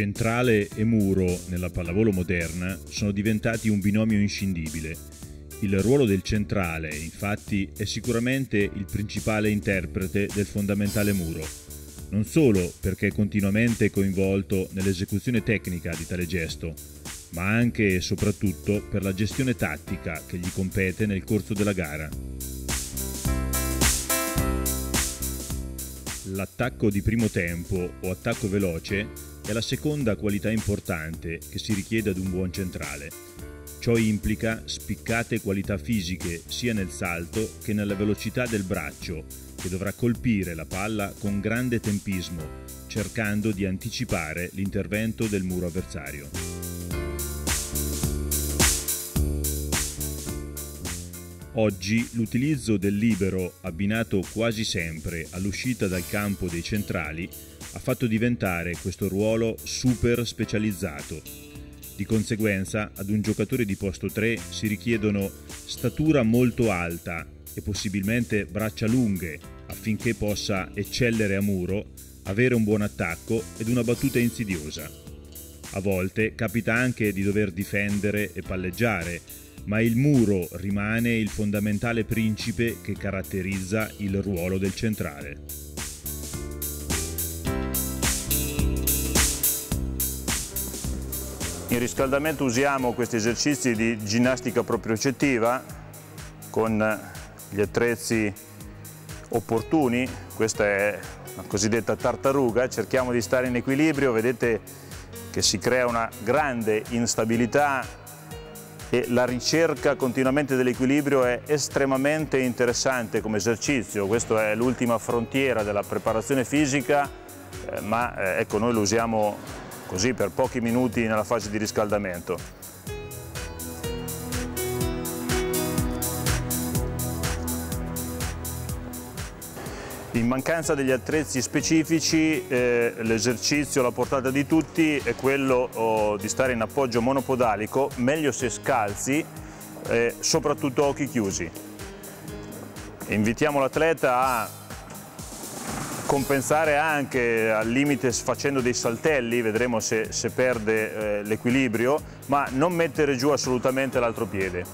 Centrale e muro nella pallavolo moderna sono diventati un binomio inscindibile. Il ruolo del centrale, infatti, è sicuramente il principale interprete del fondamentale muro, non solo perché è continuamente coinvolto nell'esecuzione tecnica di tale gesto, ma anche e soprattutto per la gestione tattica che gli compete nel corso della gara. L'attacco di primo tempo o attacco veloce è la seconda qualità importante che si richiede ad un buon centrale. Ciò implica spiccate qualità fisiche sia nel salto che nella velocità del braccio, che dovrà colpire la palla con grande tempismo, cercando di anticipare l'intervento del muro avversario. Oggi l'utilizzo del libero abbinato quasi sempre all'uscita dal campo dei centrali ha fatto diventare questo ruolo super specializzato. Di conseguenza ad un giocatore di posto 3 si richiedono statura molto alta e possibilmente braccia lunghe affinché possa eccellere a muro, avere un buon attacco ed una battuta insidiosa. A volte capita anche di dover difendere e palleggiare, ma il muro rimane il fondamentale principe che caratterizza il ruolo del centrale. In riscaldamento usiamo questi esercizi di ginnastica propriocettiva con gli attrezzi opportuni, questa è la cosiddetta tartaruga, cerchiamo di stare in equilibrio, vedete che si crea una grande instabilità e la ricerca continuamente dell'equilibrio è estremamente interessante come esercizio, questa è l'ultima frontiera della preparazione fisica, eh, ma eh, ecco noi lo usiamo così per pochi minuti nella fase di riscaldamento. In mancanza degli attrezzi specifici eh, l'esercizio alla portata di tutti è quello oh, di stare in appoggio monopodalico, meglio se scalzi, eh, soprattutto occhi chiusi. Invitiamo l'atleta a compensare anche al limite facendo dei saltelli, vedremo se, se perde eh, l'equilibrio, ma non mettere giù assolutamente l'altro piede.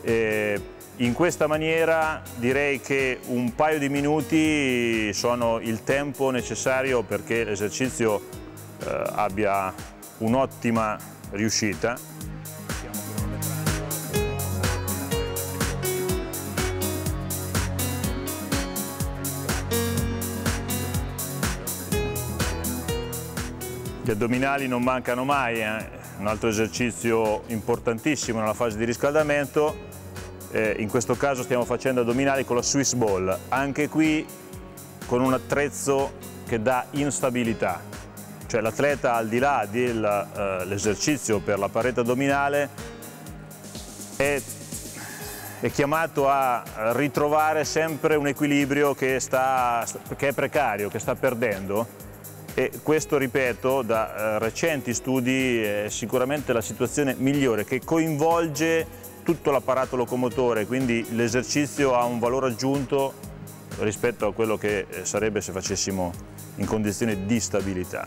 E in questa maniera direi che un paio di minuti sono il tempo necessario perché l'esercizio eh, abbia un'ottima riuscita. Gli addominali non mancano mai, eh? un altro esercizio importantissimo nella fase di riscaldamento. Eh, in questo caso stiamo facendo addominali con la Swiss Ball, anche qui con un attrezzo che dà instabilità. Cioè l'atleta al di là dell'esercizio eh, per la parete addominale è, è, chiamato a ritrovare sempre un equilibrio che, sta, che è precario, che sta perdendo e questo, ripeto, da eh, recenti studi è sicuramente la situazione migliore che coinvolge tutto l'apparato locomotore, quindi l'esercizio ha un valore aggiunto rispetto a quello che eh, sarebbe se facessimo in condizioni di stabilità.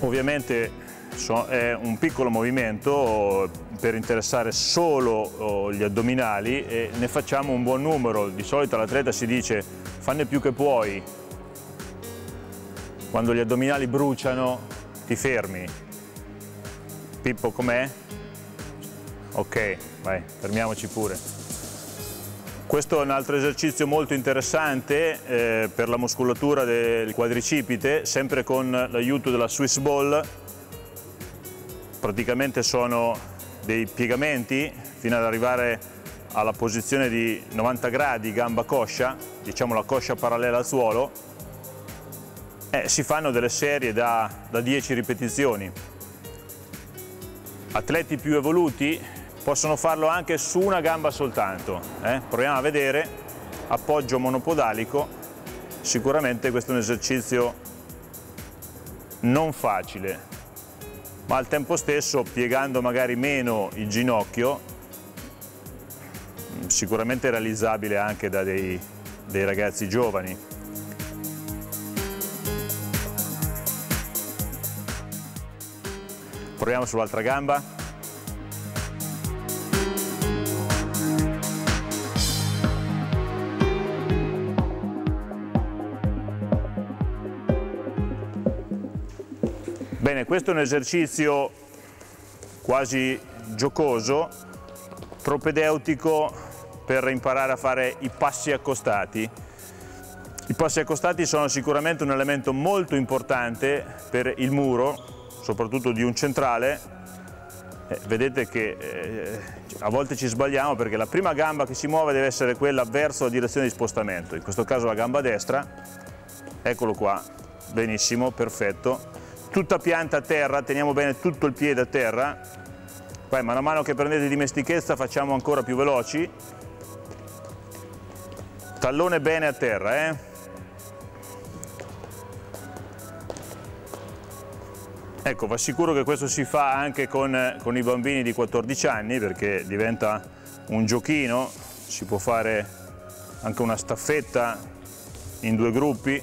Ovviamente è un piccolo movimento per interessare solo oh, gli addominali e ne facciamo un buon numero. Di solito l'atleta si dice fanne più che puoi. Quando gli addominali bruciano ti fermi. Pippo com'è? Ok, vai, fermiamoci pure. Questo è un altro esercizio molto interessante eh, per la muscolatura del quadricipite, sempre con l'aiuto della Swiss Ball. Praticamente sono dei piegamenti fino ad arrivare alla posizione di 90 gradi gamba coscia, diciamo la coscia parallela al suolo, eh, si fanno delle serie da, da 10 ripetizioni. Atleti più evoluti possono farlo anche su una gamba soltanto. Eh? Proviamo a vedere, appoggio monopodalico, sicuramente questo è un esercizio non facile, ma al tempo stesso piegando magari meno il ginocchio sicuramente realizzabile anche da dei, dei ragazzi giovani. Proviamo sull'altra gamba. Questo è un esercizio quasi giocoso, propedeutico per imparare a fare i passi accostati. I passi accostati sono sicuramente un elemento molto importante per il muro, soprattutto di un centrale. Eh, vedete che eh, a volte ci sbagliamo perché la prima gamba che si muove deve essere quella verso la direzione di spostamento, in questo caso la gamba destra, eccolo qua, benissimo, perfetto tutta pianta a terra, teniamo bene tutto il piede a terra, poi man mano che prendete dimestichezza facciamo ancora più veloci, tallone bene a terra, eh? Ecco, va sicuro che questo si fa anche con, con i bambini di 14 anni perché diventa un giochino, si può fare anche una staffetta in due gruppi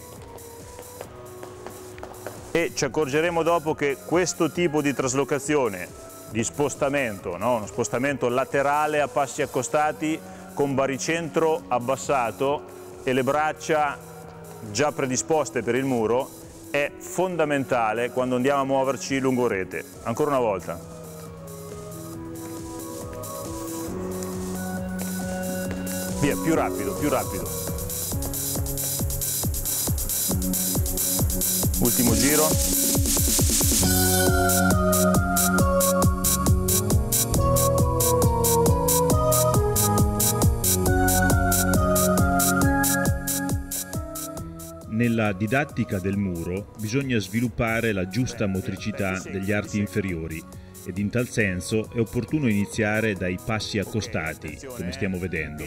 e ci accorgeremo dopo che questo tipo di traslocazione, di spostamento, no? uno spostamento laterale a passi accostati con baricentro abbassato e le braccia già predisposte per il muro è fondamentale quando andiamo a muoverci lungo rete. Ancora una volta. Via, più rapido, più rapido. Ultimo giro. Nella didattica del muro bisogna sviluppare la giusta motricità degli arti inferiori ed in tal senso è opportuno iniziare dai passi accostati, come stiamo vedendo,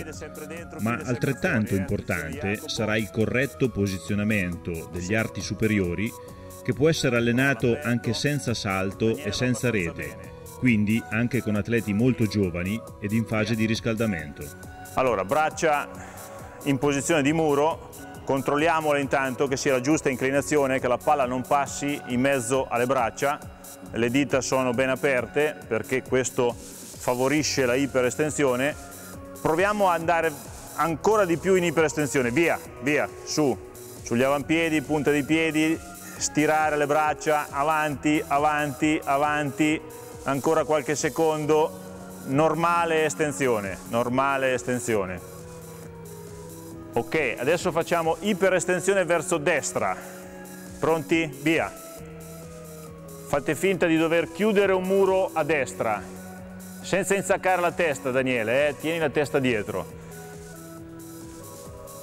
ma altrettanto importante sarà il corretto posizionamento degli arti superiori che può essere allenato anche senza salto e senza rete, quindi anche con atleti molto giovani ed in fase di riscaldamento. Allora, braccia in posizione di muro, controlliamola intanto che sia la giusta inclinazione, che la palla non passi in mezzo alle braccia, le dita sono ben aperte perché questo favorisce la iperestensione. Proviamo ad andare ancora di più in iperestensione, via, via, su, sugli avampiedi, punta dei piedi, stirare le braccia, avanti, avanti, avanti, ancora qualche secondo, normale estensione, normale estensione. Ok, adesso facciamo iperestensione verso destra. Pronti? Via. Fate finta di dover chiudere un muro a destra, senza insaccare la testa Daniele, eh? tieni la testa dietro.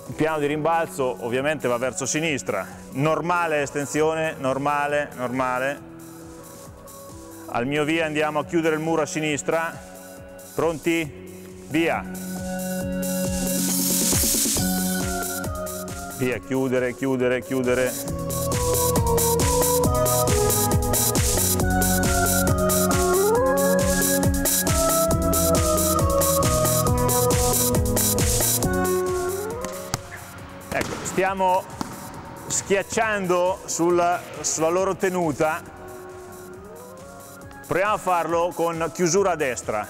Il piano di rimbalzo ovviamente va verso sinistra, normale estensione, normale, normale. Al mio via andiamo a chiudere il muro a sinistra, pronti? Via! Via, chiudere, chiudere, chiudere. Stiamo schiacciando sulla, sulla loro tenuta, proviamo a farlo con chiusura a destra,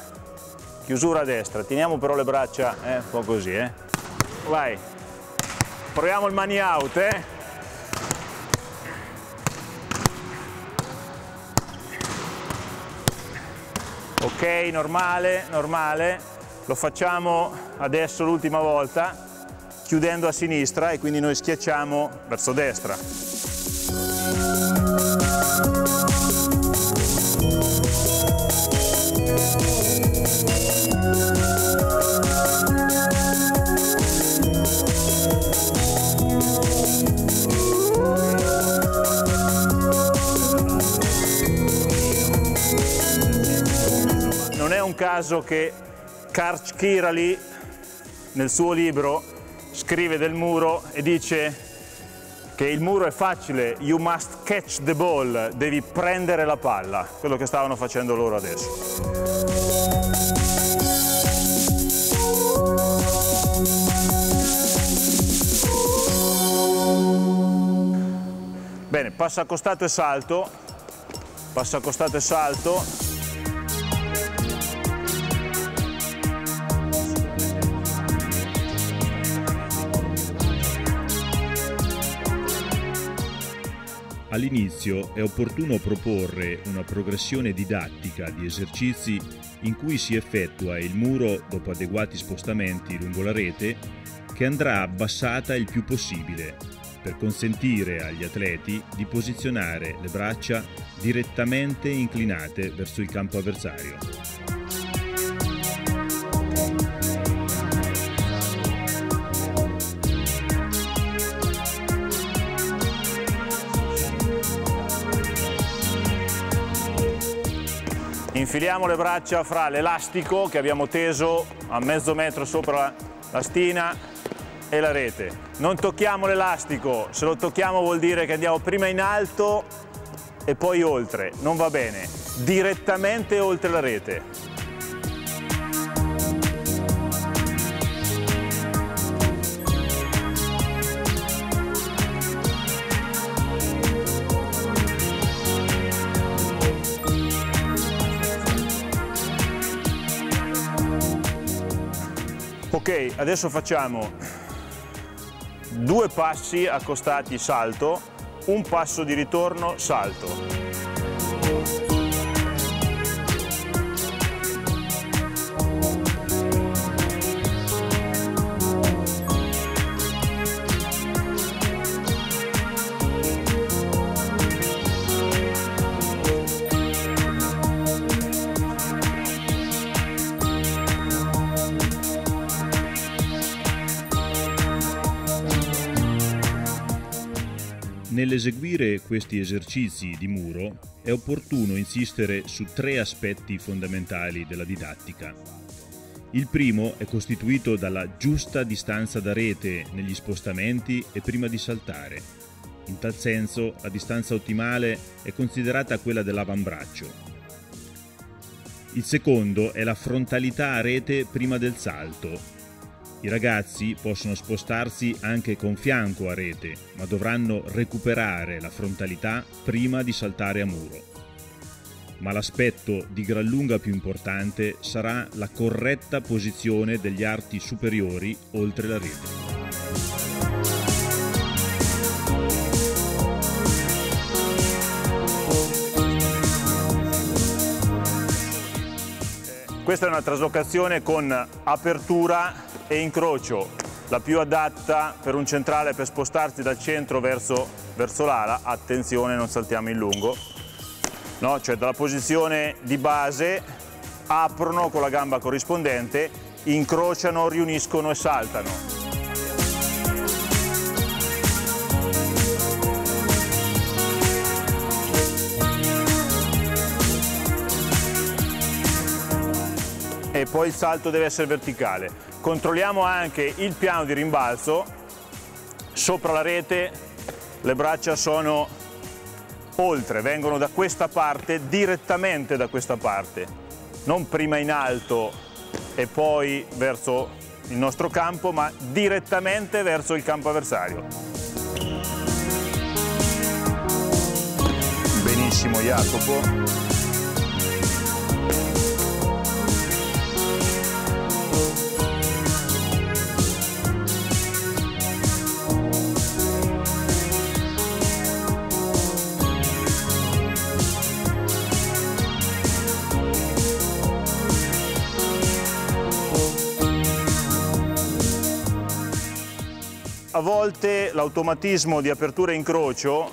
chiusura a destra, teniamo però le braccia eh, un po' così, eh. vai, proviamo il mani out, eh. ok, normale, normale, lo facciamo adesso l'ultima volta, chiudendo a sinistra e quindi noi schiacciamo verso destra. Caso che Karch Kirali nel suo libro scrive del muro e dice che il muro è facile, you must catch the ball, devi prendere la palla, quello che stavano facendo loro adesso. Bene, passa accostato e salto, passa accostato e salto, All'inizio è opportuno proporre una progressione didattica di esercizi in cui si effettua il muro dopo adeguati spostamenti lungo la rete che andrà abbassata il più possibile per consentire agli atleti di posizionare le braccia direttamente inclinate verso il campo avversario. Infiliamo le braccia fra l'elastico che abbiamo teso a mezzo metro sopra la stina e la rete. Non tocchiamo l'elastico, se lo tocchiamo vuol dire che andiamo prima in alto e poi oltre, non va bene, direttamente oltre la rete. Adesso facciamo due passi accostati salto, un passo di ritorno salto. Nell'eseguire questi esercizi di muro è opportuno insistere su tre aspetti fondamentali della didattica. Il primo è costituito dalla giusta distanza da rete negli spostamenti e prima di saltare. In tal senso la distanza ottimale è considerata quella dell'avambraccio. Il secondo è la frontalità a rete prima del salto, i ragazzi possono spostarsi anche con fianco a rete, ma dovranno recuperare la frontalità prima di saltare a muro. Ma l'aspetto di gran lunga più importante sarà la corretta posizione degli arti superiori oltre la rete. Questa è una traslocazione con apertura e incrocio la più adatta per un centrale per spostarsi dal centro verso, verso l'ala, attenzione non saltiamo in lungo, no? cioè dalla posizione di base aprono con la gamba corrispondente, incrociano, riuniscono e saltano. E poi il salto deve essere verticale. Controlliamo anche il piano di rimbalzo, sopra la rete le braccia sono oltre, vengono da questa parte, direttamente da questa parte, non prima in alto e poi verso il nostro campo, ma direttamente verso il campo avversario. Benissimo Jacopo. A volte l'automatismo di apertura e incrocio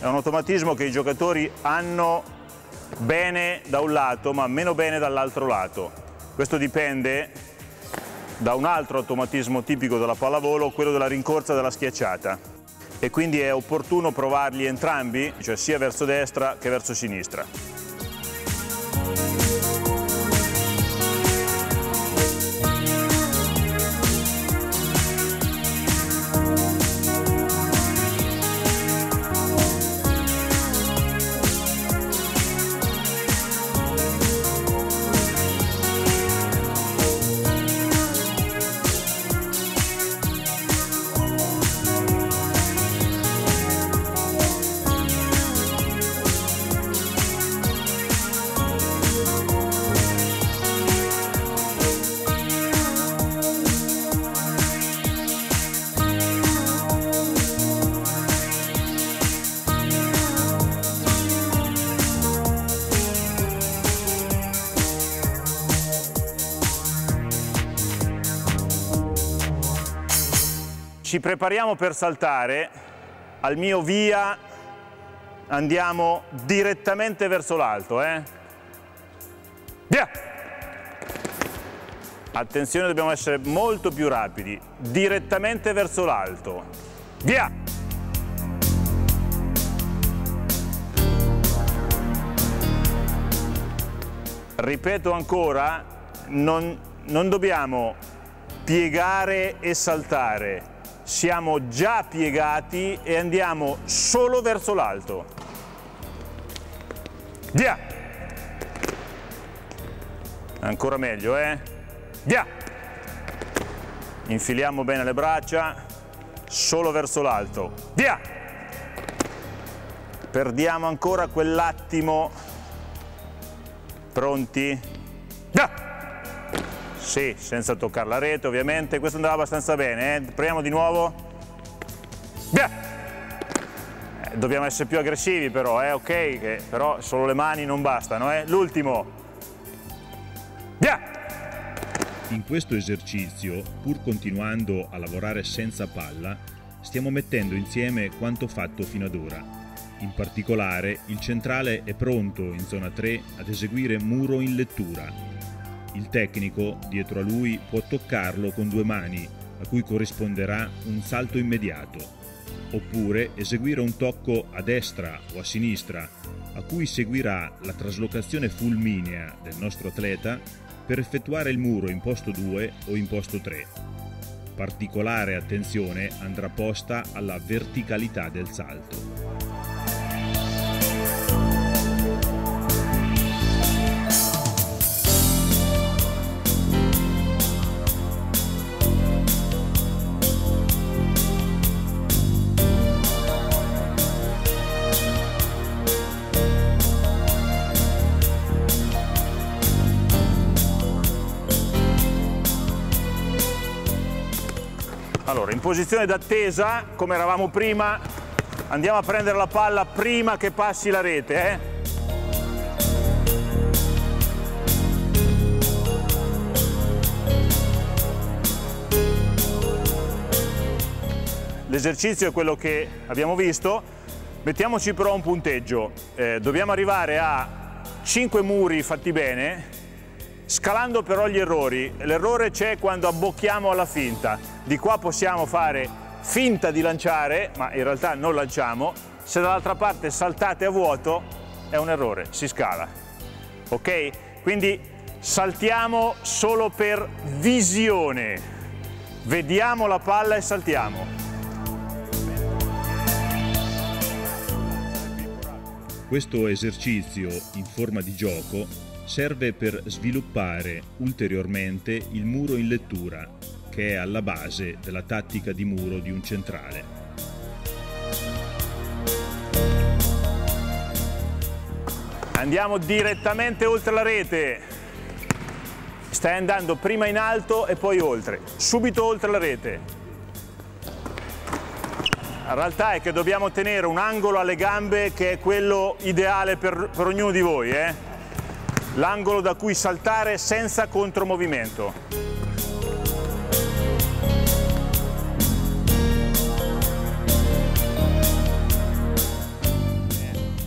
è un automatismo che i giocatori hanno bene da un lato ma meno bene dall'altro lato. Questo dipende da un altro automatismo tipico della pallavolo, quello della rincorsa della schiacciata. E quindi è opportuno provarli entrambi, cioè sia verso destra che verso sinistra. Ci prepariamo per saltare, al mio via andiamo direttamente verso l'alto. Eh? Via! Attenzione, dobbiamo essere molto più rapidi, direttamente verso l'alto. Via! Ripeto ancora, non, non dobbiamo piegare e saltare, siamo già piegati e andiamo solo verso l'alto. Via! Ancora meglio, eh? Via! Infiliamo bene le braccia, solo verso l'alto. Via! Perdiamo ancora quell'attimo. Pronti? Sì, senza toccare la rete ovviamente, questo andava abbastanza bene, eh? proviamo di nuovo. Via! Eh, dobbiamo essere più aggressivi però, eh? ok, che però solo le mani non bastano. Eh? L'ultimo. Via! In questo esercizio, pur continuando a lavorare senza palla, stiamo mettendo insieme quanto fatto fino ad ora. In particolare, il centrale è pronto in zona 3 ad eseguire muro in lettura, il tecnico, dietro a lui, può toccarlo con due mani, a cui corrisponderà un salto immediato, oppure eseguire un tocco a destra o a sinistra, a cui seguirà la traslocazione fulminea del nostro atleta per effettuare il muro in posto 2 o in posto 3. Particolare attenzione andrà posta alla verticalità del salto. Posizione d'attesa, come eravamo prima, andiamo a prendere la palla prima che passi la rete. Eh? L'esercizio è quello che abbiamo visto, mettiamoci però un punteggio, eh, dobbiamo arrivare a 5 muri fatti bene, Scalando però gli errori, l'errore c'è quando abbocchiamo alla finta. Di qua possiamo fare finta di lanciare, ma in realtà non lanciamo. Se dall'altra parte saltate a vuoto è un errore, si scala. Ok? Quindi saltiamo solo per visione. Vediamo la palla e saltiamo. Questo esercizio in forma di gioco serve per sviluppare ulteriormente il muro in lettura, che è alla base della tattica di muro di un centrale. Andiamo direttamente oltre la rete. Stai andando prima in alto e poi oltre, subito oltre la rete. La realtà è che dobbiamo tenere un angolo alle gambe che è quello ideale per, per ognuno di voi. Eh? l'angolo da cui saltare senza contromovimento.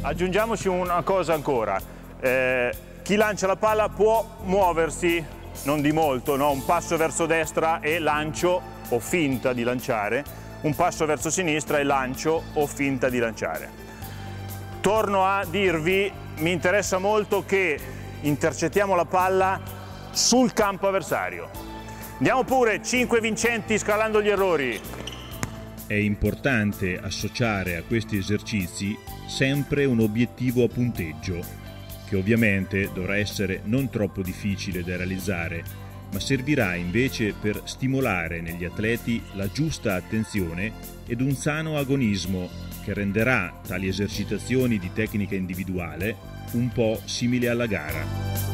Aggiungiamoci una cosa ancora, eh, chi lancia la palla può muoversi, non di molto, no? un passo verso destra e lancio o finta di lanciare, un passo verso sinistra e lancio o finta di lanciare. Torno a dirvi, mi interessa molto che intercettiamo la palla sul campo avversario. Andiamo pure, 5 vincenti scalando gli errori. È importante associare a questi esercizi sempre un obiettivo a punteggio, che ovviamente dovrà essere non troppo difficile da realizzare, ma servirà invece per stimolare negli atleti la giusta attenzione ed un sano agonismo che renderà tali esercitazioni di tecnica individuale un po' simili alla gara.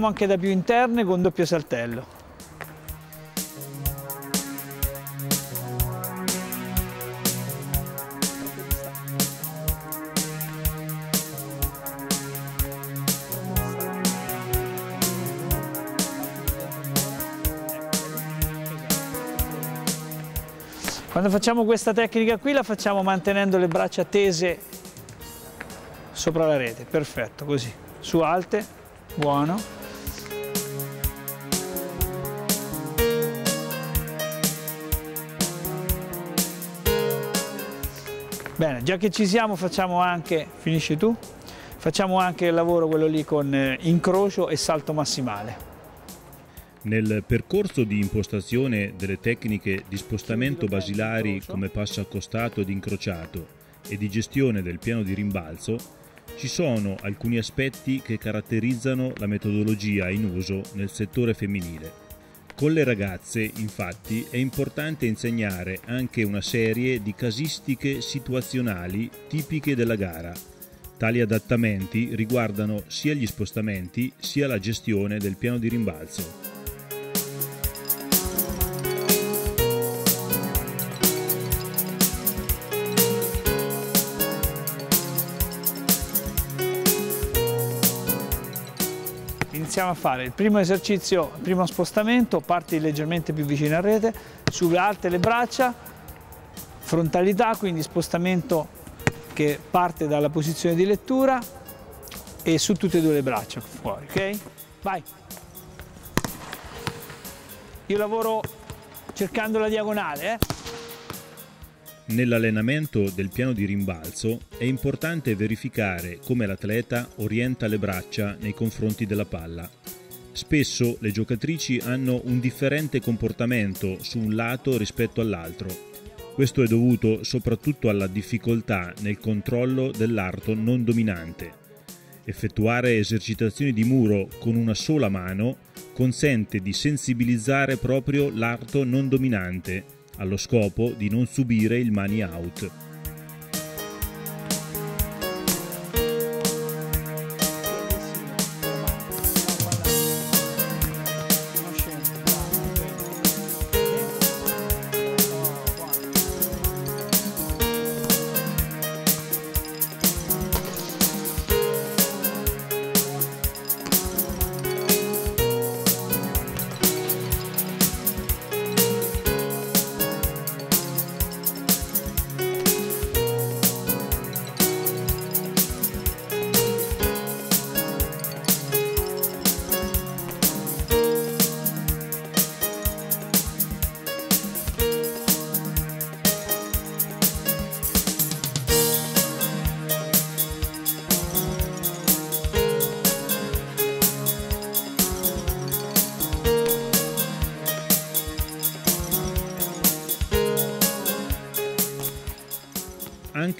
Partiamo anche da più interne con doppio saltello. Quando facciamo questa tecnica qui la facciamo mantenendo le braccia tese sopra la rete, perfetto, così, su alte, buono. Bene, già che ci siamo facciamo anche, finisci tu? Facciamo anche il lavoro quello lì con eh, incrocio e salto massimale. Nel percorso di impostazione delle tecniche di spostamento basilari come passo accostato ed incrociato e di gestione del piano di rimbalzo, ci sono alcuni aspetti che caratterizzano la metodologia in uso nel settore femminile. Con le ragazze, infatti, è importante insegnare anche una serie di casistiche situazionali tipiche della gara. Tali adattamenti riguardano sia gli spostamenti sia la gestione del piano di rimbalzo. Iniziamo a fare il primo esercizio, il primo spostamento, parti leggermente più vicino a rete, sulle alte le braccia, frontalità, quindi spostamento che parte dalla posizione di lettura e su tutte e due le braccia fuori, ok? Vai! Io lavoro cercando la diagonale, eh? Nell'allenamento del piano di rimbalzo è importante verificare come l'atleta orienta le braccia nei confronti della palla. Spesso le giocatrici hanno un differente comportamento su un lato rispetto all'altro. Questo è dovuto soprattutto alla difficoltà nel controllo dell'arto non dominante. Effettuare esercitazioni di muro con una sola mano consente di sensibilizzare proprio l'arto non dominante allo scopo di non subire il money out.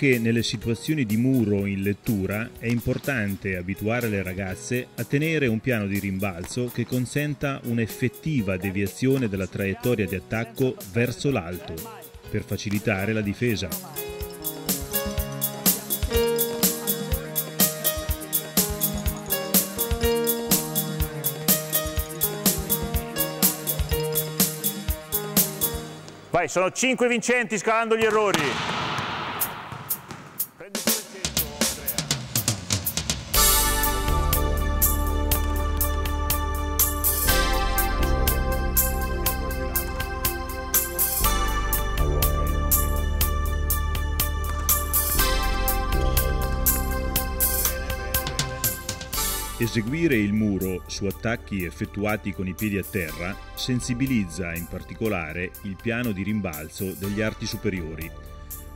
Anche nelle situazioni di muro in lettura è importante abituare le ragazze a tenere un piano di rimbalzo che consenta un'effettiva deviazione della traiettoria di attacco verso l'alto per facilitare la difesa. Vai, sono 5 vincenti scalando gli errori. Eseguire il muro su attacchi effettuati con i piedi a terra sensibilizza in particolare il piano di rimbalzo degli arti superiori.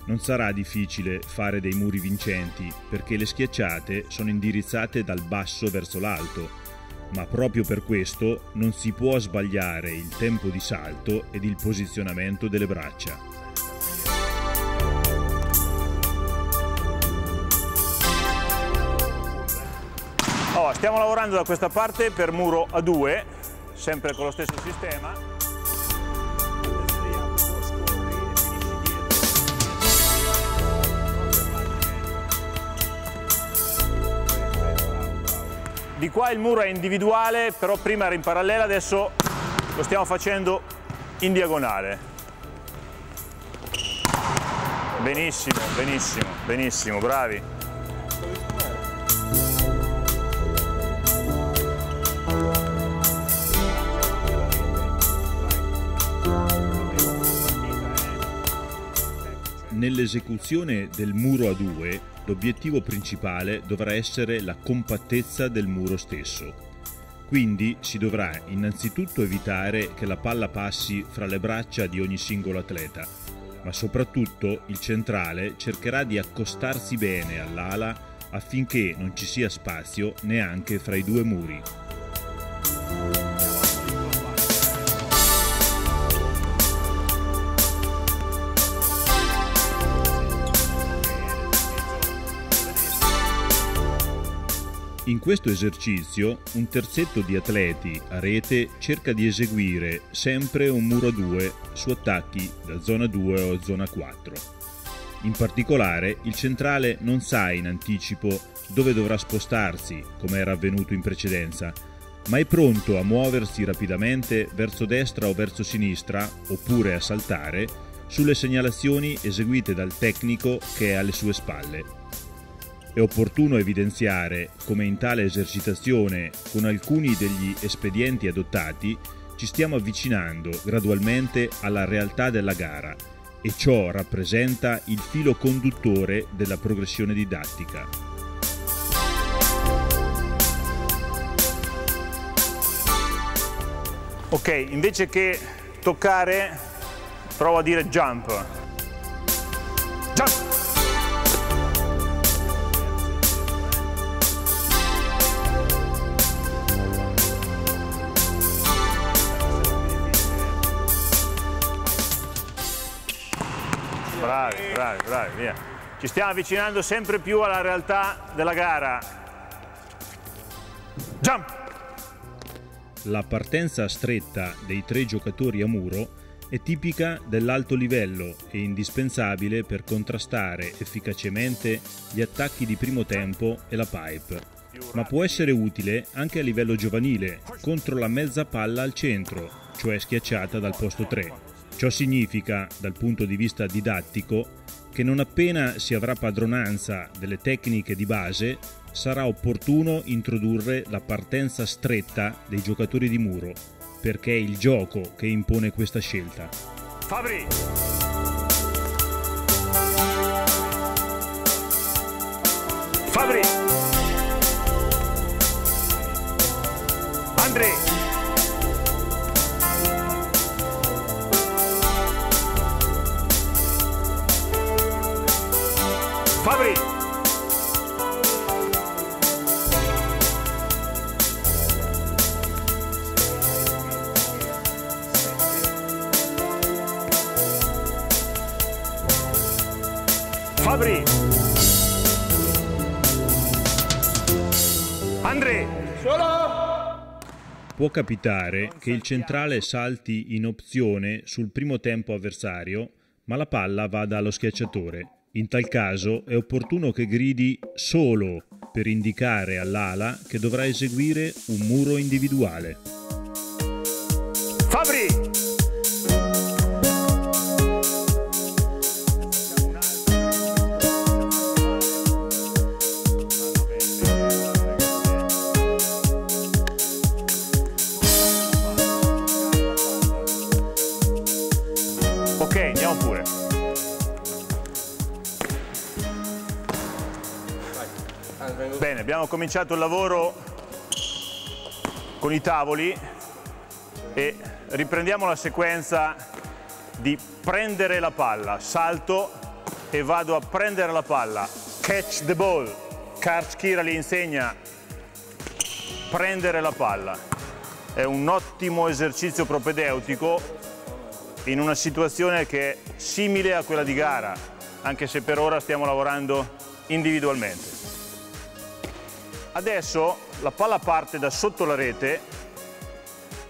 Non sarà difficile fare dei muri vincenti perché le schiacciate sono indirizzate dal basso verso l'alto, ma proprio per questo non si può sbagliare il tempo di salto ed il posizionamento delle braccia. Stiamo lavorando da questa parte per muro a 2, sempre con lo stesso sistema. di qua il muro è individuale, però prima era in parallela, adesso lo stiamo facendo in diagonale. Benissimo, benissimo, benissimo, bravi. Nell'esecuzione del muro a due, l'obiettivo principale dovrà essere la compattezza del muro stesso. Quindi si dovrà innanzitutto evitare che la palla passi fra le braccia di ogni singolo atleta, ma soprattutto il centrale cercherà di accostarsi bene all'ala affinché non ci sia spazio neanche fra i due muri. In questo esercizio un terzetto di atleti a rete cerca di eseguire sempre un muro a 2 su attacchi da zona 2 o zona 4. In particolare il centrale non sa in anticipo dove dovrà spostarsi, come era avvenuto in precedenza, ma è pronto a muoversi rapidamente verso destra o verso sinistra, oppure a saltare, sulle segnalazioni eseguite dal tecnico che è alle sue spalle. È opportuno evidenziare come in tale esercitazione, con alcuni degli espedienti adottati, ci stiamo avvicinando gradualmente alla realtà della gara e ciò rappresenta il filo conduttore della progressione didattica. Ok, invece che toccare, provo a dire jump. Bravi, bravi, via. Ci stiamo avvicinando sempre più alla realtà della gara. Jump! La partenza stretta dei tre giocatori a muro è tipica dell'alto livello e indispensabile per contrastare efficacemente gli attacchi di primo tempo e la pipe, ma può essere utile anche a livello giovanile contro la mezza palla al centro, cioè schiacciata dal posto 3. Ciò significa, dal punto di vista didattico, che non appena si avrà padronanza delle tecniche di base, sarà opportuno introdurre la partenza stretta dei giocatori di muro, perché è il gioco che impone questa scelta. Fabri! Fabri! Andrei! Fabri! Fabri! André! Solo! Può capitare che il centrale salti in opzione sul primo tempo avversario, ma la palla vada allo schiacciatore in tal caso è opportuno che gridi solo per indicare all'ala che dovrà eseguire un muro individuale. Fabri! Abbiamo cominciato il lavoro con i tavoli e riprendiamo la sequenza di prendere la palla. Salto e vado a prendere la palla. Catch the ball. Karch Kirali insegna prendere la palla. È un ottimo esercizio propedeutico in una situazione che è simile a quella di gara, anche se per ora stiamo lavorando individualmente. Adesso la palla parte da sotto la rete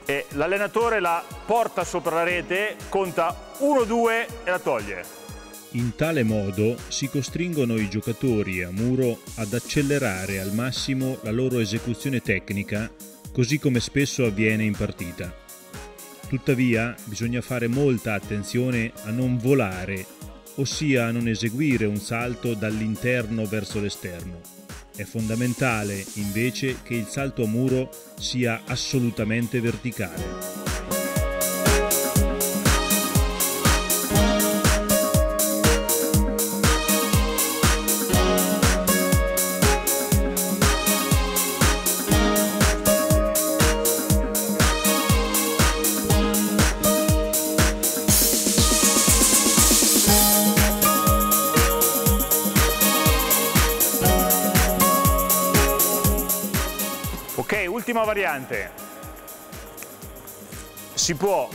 e l'allenatore la porta sopra la rete, conta 1-2 e la toglie. In tale modo si costringono i giocatori a muro ad accelerare al massimo la loro esecuzione tecnica, così come spesso avviene in partita. Tuttavia bisogna fare molta attenzione a non volare, ossia a non eseguire un salto dall'interno verso l'esterno. È fondamentale invece che il salto a muro sia assolutamente verticale. Variante. Si può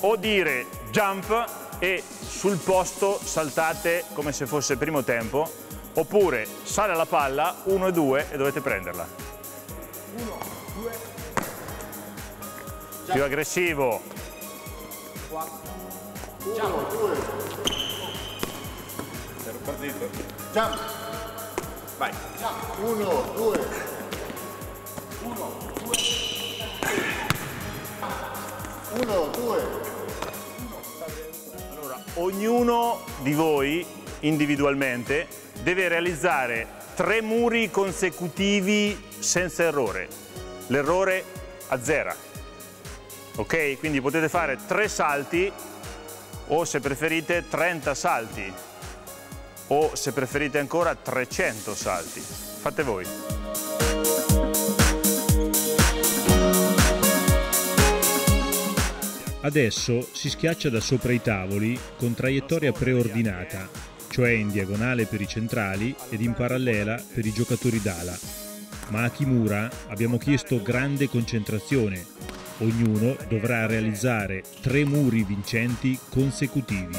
o dire jump e sul posto saltate come se fosse primo tempo, oppure sale la palla, 1 e 2 e dovete prenderla. 1, 2, più aggressivo. 1, 2. Ero partito. Jump. Vai. 1, 2. Uno, due. Allora, ognuno di voi individualmente deve realizzare tre muri consecutivi senza errore. L'errore azzera. Ok? Quindi potete fare tre salti o se preferite 30 salti o se preferite ancora 300 salti. Fate voi. Adesso si schiaccia da sopra i tavoli con traiettoria preordinata, cioè in diagonale per i centrali ed in parallela per i giocatori d'ala. Ma a Kimura abbiamo chiesto grande concentrazione. Ognuno dovrà realizzare tre muri vincenti consecutivi.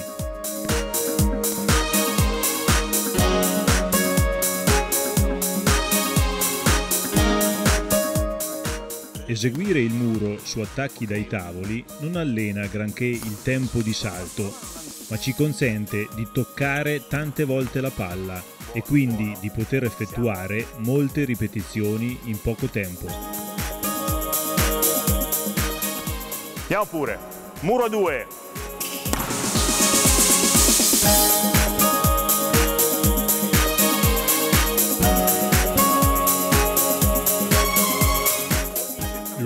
Eseguire il muro su attacchi dai tavoli non allena granché il tempo di salto, ma ci consente di toccare tante volte la palla e quindi di poter effettuare molte ripetizioni in poco tempo. Andiamo pure. Muro 2,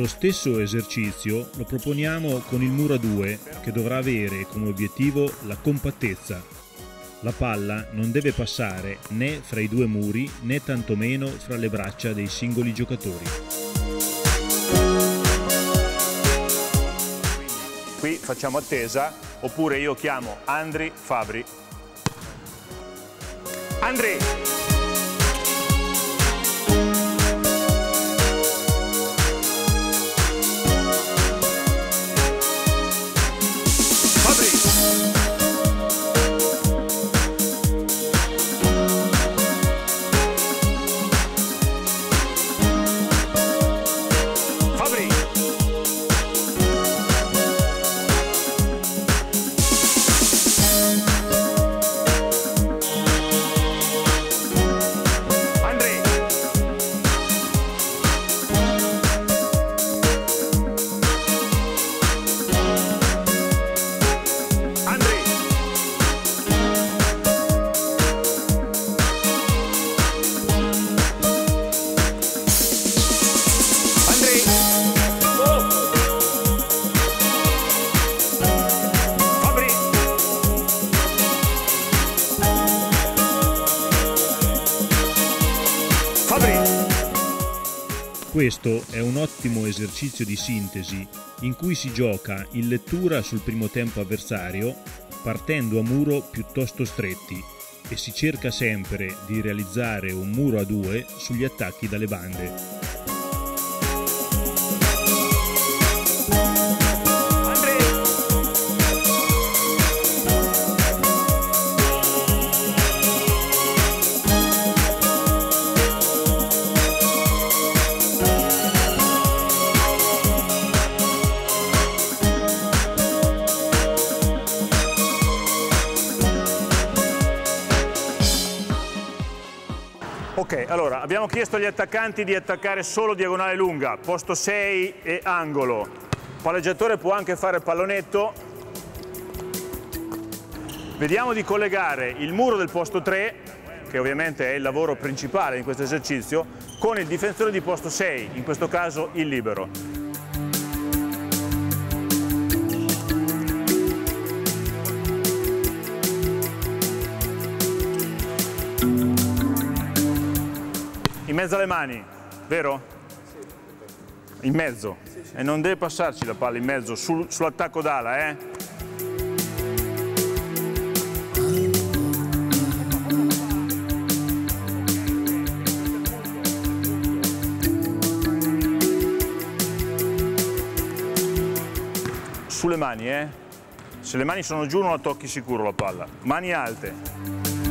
Lo stesso esercizio lo proponiamo con il muro a 2 che dovrà avere come obiettivo la compattezza. La palla non deve passare né fra i due muri né tantomeno fra le braccia dei singoli giocatori. Qui facciamo attesa oppure io chiamo Andri Fabri. Andri! Questo è un ottimo esercizio di sintesi in cui si gioca in lettura sul primo tempo avversario partendo a muro piuttosto stretti e si cerca sempre di realizzare un muro a due sugli attacchi dalle bande. Abbiamo chiesto agli attaccanti di attaccare solo diagonale lunga, posto 6 e angolo. Il palleggiatore può anche fare pallonetto. Vediamo di collegare il muro del posto 3, che ovviamente è il lavoro principale in questo esercizio, con il difensore di posto 6, in questo caso il libero. Mezzo alle mani, vero? In mezzo. E non deve passarci la palla in mezzo, sul, sull'attacco d'ala, eh? Sulle mani, eh? Se le mani sono giù non la tocchi sicuro la palla. Mani alte.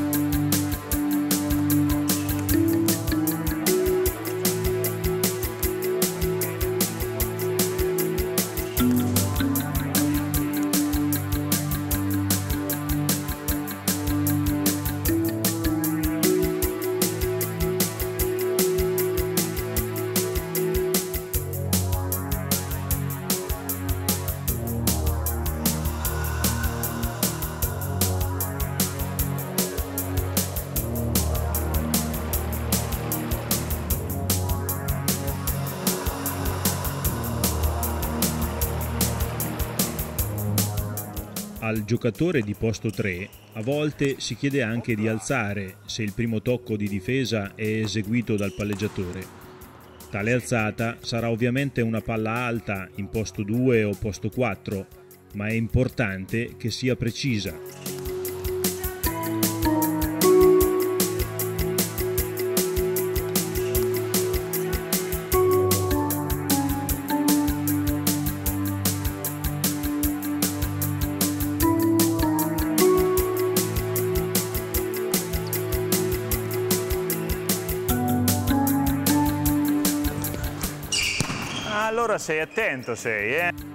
Al giocatore di posto 3 a volte si chiede anche di alzare se il primo tocco di difesa è eseguito dal palleggiatore. Tale alzata sarà ovviamente una palla alta in posto 2 o posto 4, ma è importante che sia precisa. Sei attento, sei, eh?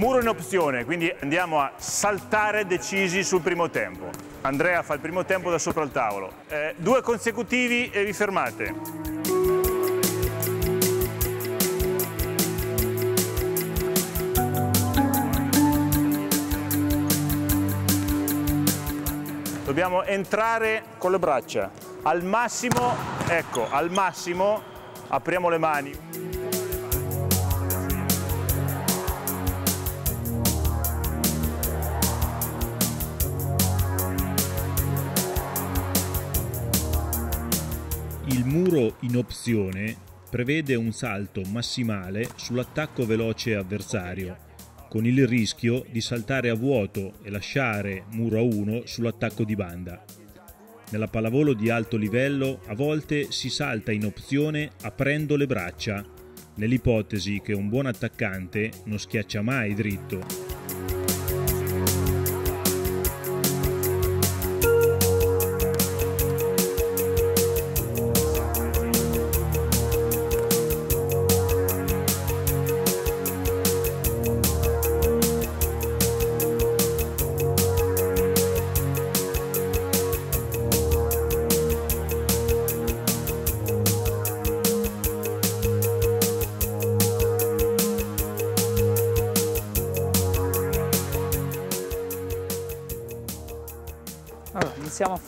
Muro in opzione, quindi andiamo a saltare decisi sul primo tempo. Andrea fa il primo tempo da sopra il tavolo. Eh, due consecutivi e vi fermate. Dobbiamo entrare con le braccia. Al massimo, ecco, al massimo apriamo le mani. Muro in opzione prevede un salto massimale sull'attacco veloce avversario, con il rischio di saltare a vuoto e lasciare muro a 1 sull'attacco di banda. Nella pallavolo di alto livello a volte si salta in opzione aprendo le braccia, nell'ipotesi che un buon attaccante non schiaccia mai dritto.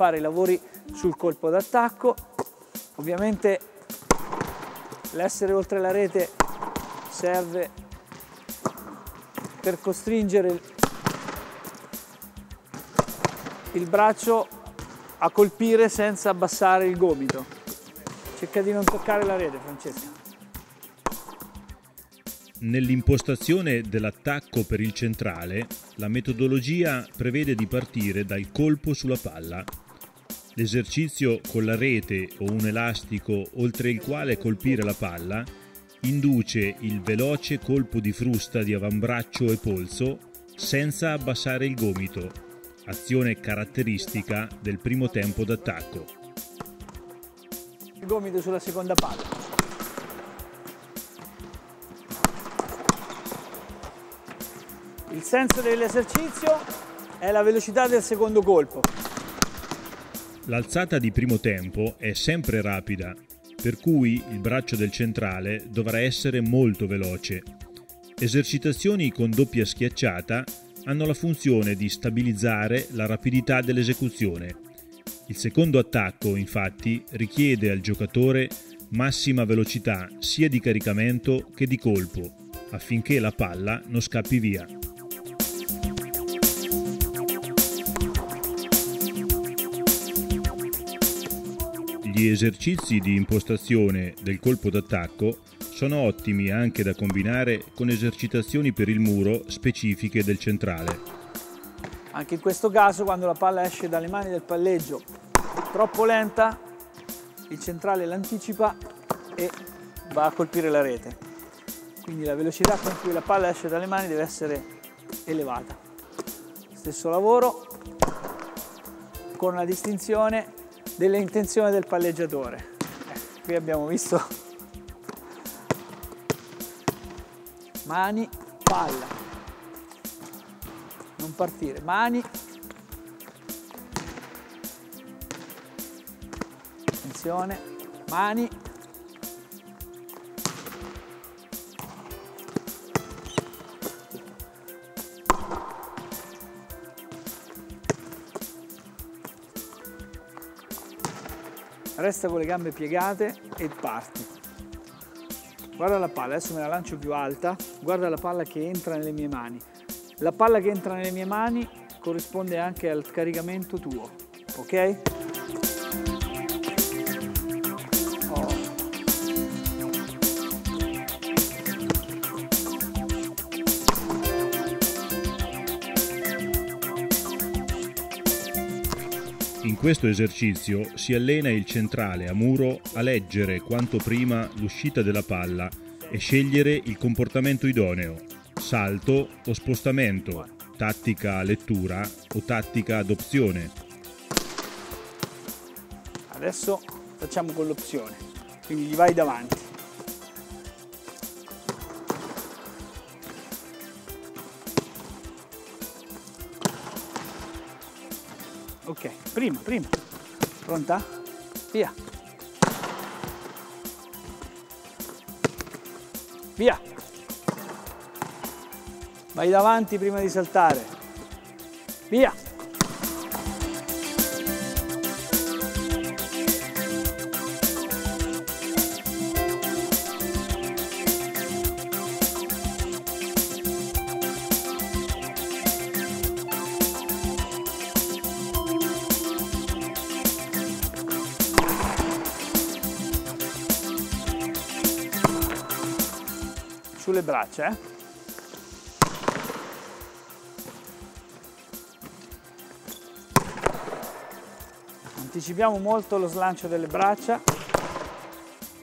Fare i lavori sul colpo d'attacco. Ovviamente l'essere oltre la rete serve per costringere il braccio a colpire senza abbassare il gomito. Cerca di non toccare la rete, Francesca. Nell'impostazione dell'attacco per il centrale, la metodologia prevede di partire dal colpo sulla palla. L'esercizio con la rete o un elastico oltre il quale colpire la palla induce il veloce colpo di frusta di avambraccio e polso senza abbassare il gomito, azione caratteristica del primo tempo d'attacco. Il gomito sulla seconda palla. Il senso dell'esercizio è la velocità del secondo colpo. L'alzata di primo tempo è sempre rapida, per cui il braccio del centrale dovrà essere molto veloce. Esercitazioni con doppia schiacciata hanno la funzione di stabilizzare la rapidità dell'esecuzione. Il secondo attacco, infatti, richiede al giocatore massima velocità sia di caricamento che di colpo, affinché la palla non scappi via. Gli esercizi di impostazione del colpo d'attacco sono ottimi anche da combinare con esercitazioni per il muro specifiche del centrale. Anche in questo caso quando la palla esce dalle mani del palleggio troppo lenta, il centrale l'anticipa e va a colpire la rete. Quindi la velocità con cui la palla esce dalle mani deve essere elevata. Stesso lavoro con la distinzione delle intenzioni del palleggiatore. Eh, qui abbiamo visto mani, palla, non partire, mani, attenzione, mani, resta con le gambe piegate e parti. Guarda la palla, adesso me la lancio più alta, guarda la palla che entra nelle mie mani. La palla che entra nelle mie mani corrisponde anche al caricamento tuo, ok? Questo esercizio si allena il centrale a muro a leggere quanto prima l'uscita della palla e scegliere il comportamento idoneo, salto o spostamento, tattica lettura o tattica ad. Adesso facciamo con l'opzione, quindi gli vai davanti. Prima, prima. Pronta? Via. Via. Vai davanti prima di saltare. Via. Sulle braccia, eh? Anticipiamo molto lo slancio delle braccia.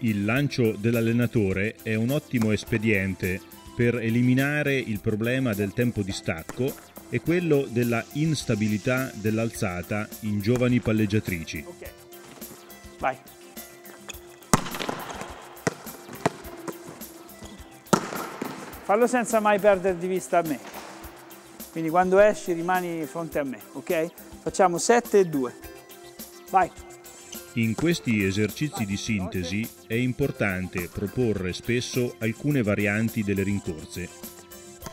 Il lancio dell'allenatore è un ottimo espediente per eliminare il problema del tempo di stacco e quello della instabilità dell'alzata in giovani palleggiatrici. Ok. Vai. Fallo senza mai perdere di vista me. Quindi quando esci rimani fronte a me, ok? Facciamo 7 e 2. Vai. In questi esercizi di sintesi è importante proporre spesso alcune varianti delle rincorse.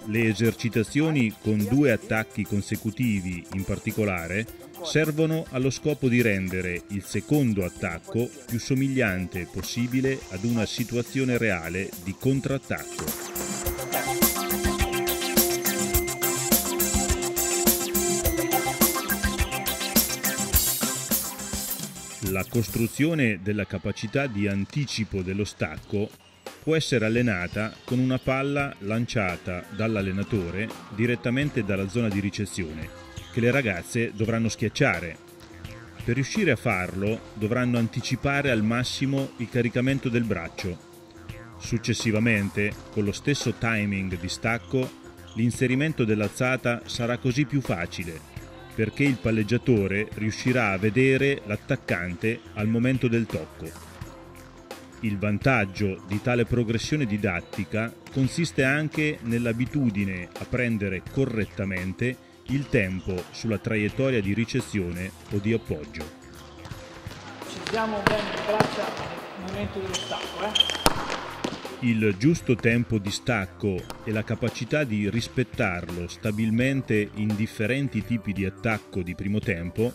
Le esercitazioni con due attacchi consecutivi in particolare servono allo scopo di rendere il secondo attacco più somigliante possibile ad una situazione reale di contrattacco. La costruzione della capacità di anticipo dello stacco può essere allenata con una palla lanciata dall'allenatore direttamente dalla zona di ricezione, che le ragazze dovranno schiacciare. Per riuscire a farlo dovranno anticipare al massimo il caricamento del braccio. Successivamente, con lo stesso timing di stacco, l'inserimento dell'alzata sarà così più facile, perché il palleggiatore riuscirà a vedere l'attaccante al momento del tocco. Il vantaggio di tale progressione didattica consiste anche nell'abitudine a prendere correttamente il tempo sulla traiettoria di ricezione o di appoggio. Utilizziamo bene le braccia nel momento dello stacco. Eh? Il giusto tempo di stacco e la capacità di rispettarlo stabilmente in differenti tipi di attacco di primo tempo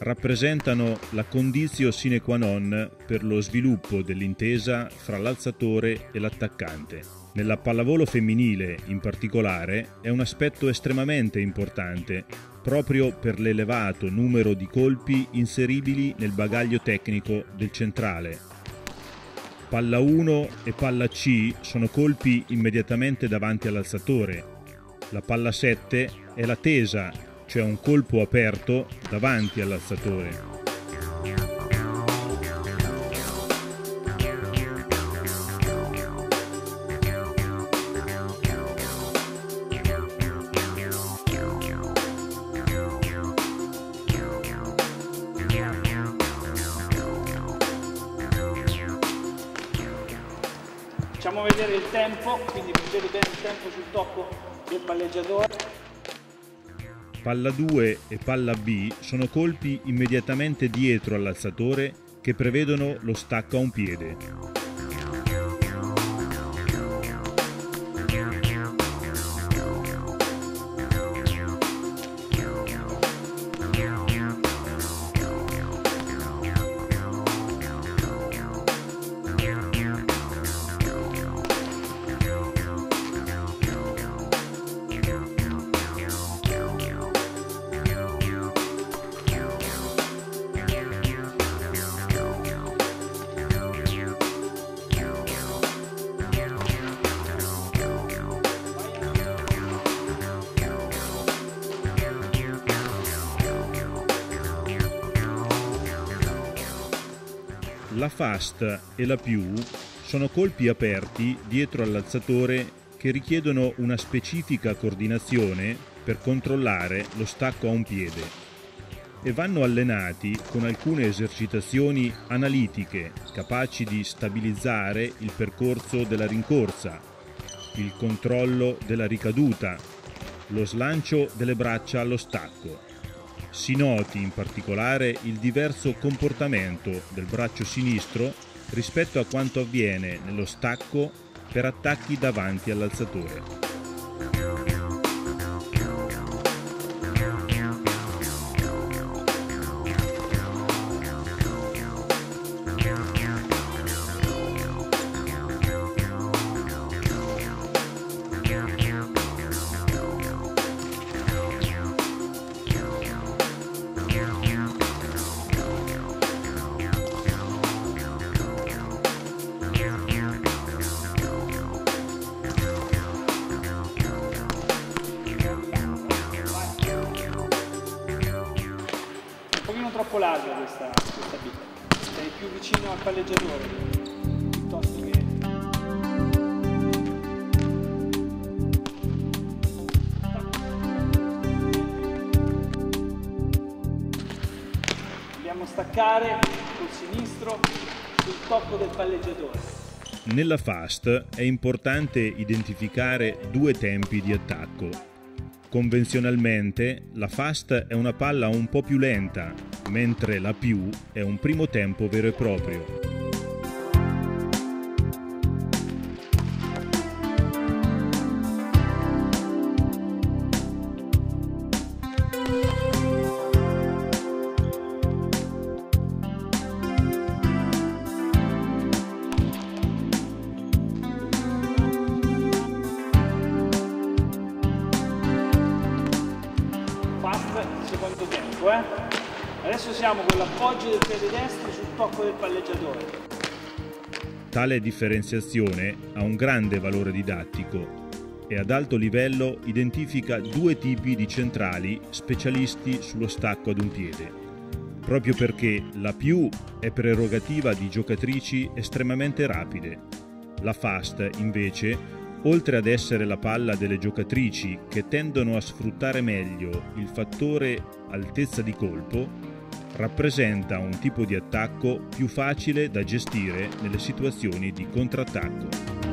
rappresentano la condizio sine qua non per lo sviluppo dell'intesa fra l'alzatore e l'attaccante. Nella pallavolo femminile, in particolare, è un aspetto estremamente importante, proprio per l'elevato numero di colpi inseribili nel bagaglio tecnico del centrale. Palla 1 e palla C sono colpi immediatamente davanti all'alzatore. La palla 7 è la tesa, cioè un colpo aperto davanti all'alzatore. Vedere il tempo, quindi vedete bene il tempo sul tocco del palleggiatore. Palla 2 e palla B sono colpi immediatamente dietro all'alzatore che prevedono lo stacco a un piede. La fast e la più sono colpi aperti dietro all'alzatore che richiedono una specifica coordinazione per controllare lo stacco a un piede e vanno allenati con alcune esercitazioni analitiche capaci di stabilizzare il percorso della rincorsa, il controllo della ricaduta, lo slancio delle braccia allo stacco. Si noti in particolare il diverso comportamento del braccio sinistro rispetto a quanto avviene nello stacco per attacchi davanti all'alzatore. Nella fast è importante identificare due tempi di attacco. Convenzionalmente la fast è una palla un po' più lenta, mentre la più è un primo tempo vero e proprio. Tale differenziazione ha un grande valore didattico e ad alto livello identifica due tipi di centrali specialisti sullo stacco ad un piede. proprio perché la più è prerogativa di giocatrici estremamente rapide. La fast, invece, oltre ad essere la palla delle giocatrici che tendono a sfruttare meglio il fattore altezza di colpo, rappresenta un tipo di attacco più facile da gestire nelle situazioni di contrattacco.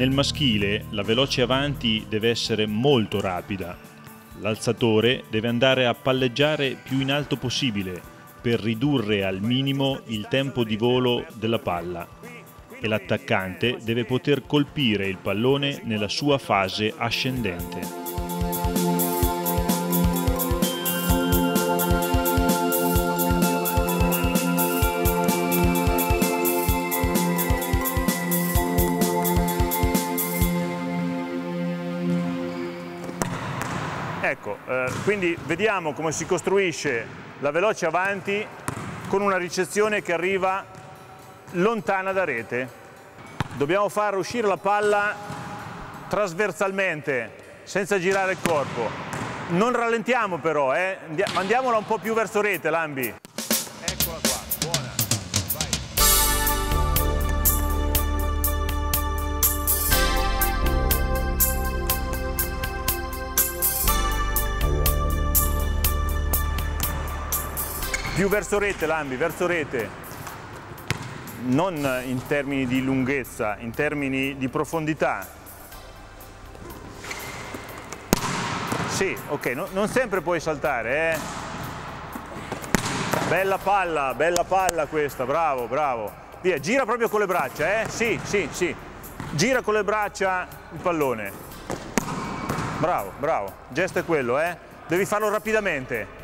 Nel maschile la veloce avanti deve essere molto rapida. L'alzatore deve andare a palleggiare più in alto possibile per ridurre al minimo il tempo di volo della palla e l'attaccante deve poter colpire il pallone nella sua fase ascendente. Quindi vediamo come si costruisce la veloce avanti con una ricezione che arriva lontana da rete. Dobbiamo far uscire la palla trasversalmente, senza girare il corpo. Non rallentiamo però, eh? mandiamola un po' più verso rete, Lambi. Più verso rete Lambi, verso rete. Non in termini di lunghezza, in termini di profondità. Sì, ok, no, non sempre puoi saltare, eh. Bella palla, bella palla questa, bravo, bravo. Via, gira proprio con le braccia, eh? Sì, sì, sì. Gira con le braccia il pallone. Bravo, bravo. Gesto è quello, eh? Devi farlo rapidamente.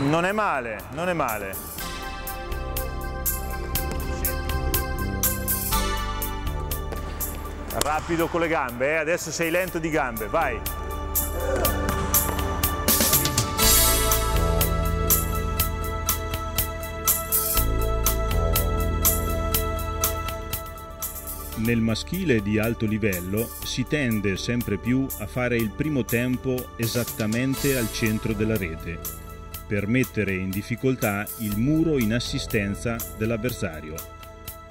Non è male, non è male. Rapido con le gambe, eh? adesso sei lento di gambe, vai. Nel maschile di alto livello si tende sempre più a fare il primo tempo esattamente al centro della rete per mettere in difficoltà il muro in assistenza dell'avversario.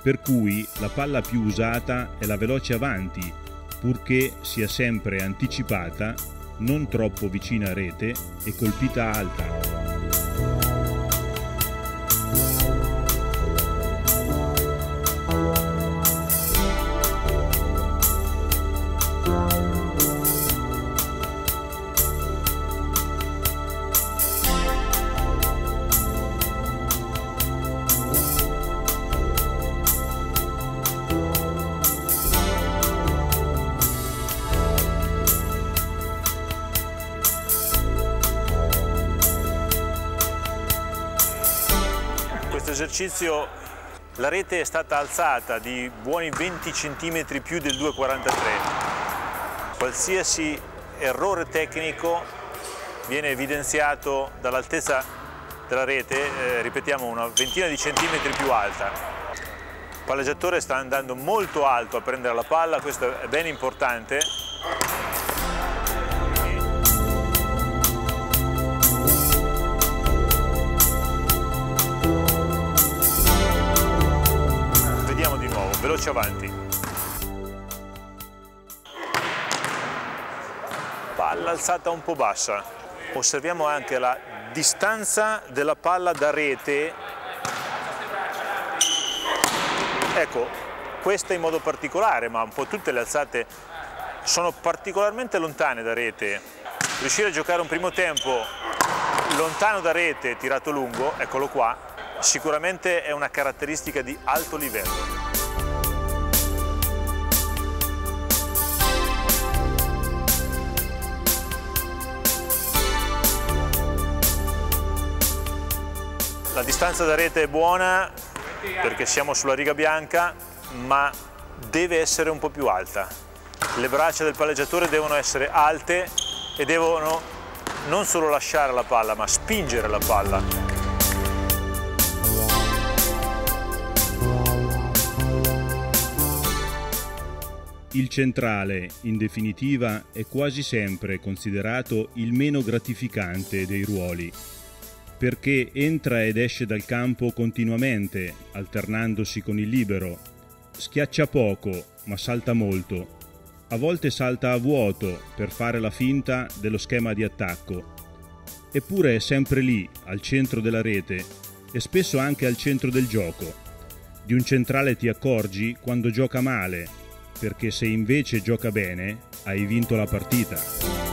Per cui la palla più usata è la veloce avanti, purché sia sempre anticipata, non troppo vicina a rete e colpita alta. Esercizio la rete è stata alzata di buoni 20 cm più del 2,43. Qualsiasi errore tecnico viene evidenziato dall'altezza della rete, eh, ripetiamo una ventina di centimetri più alta. Il palleggiatore sta andando molto alto a prendere la palla, questo è ben importante. Veloce avanti. Palla alzata un po' bassa. Osserviamo anche la distanza della palla da rete. Ecco, questa in modo particolare, ma un po' tutte le alzate sono particolarmente lontane da rete. Riuscire a giocare un primo tempo lontano da rete, tirato lungo, eccolo qua, sicuramente è una caratteristica di alto livello. La distanza da rete è buona perché siamo sulla riga bianca, ma deve essere un po' più alta. Le braccia del palleggiatore devono essere alte e devono non solo lasciare la palla, ma spingere la palla. Il centrale, in definitiva, è quasi sempre considerato il meno gratificante dei ruoli, perché entra ed esce dal campo continuamente, alternandosi con il libero. Schiaccia poco, ma salta molto. A volte salta a vuoto per fare la finta dello schema di attacco. Eppure è sempre lì, al centro della rete, e spesso anche al centro del gioco. Di un centrale ti accorgi quando gioca male, perché se invece gioca bene, hai vinto la partita.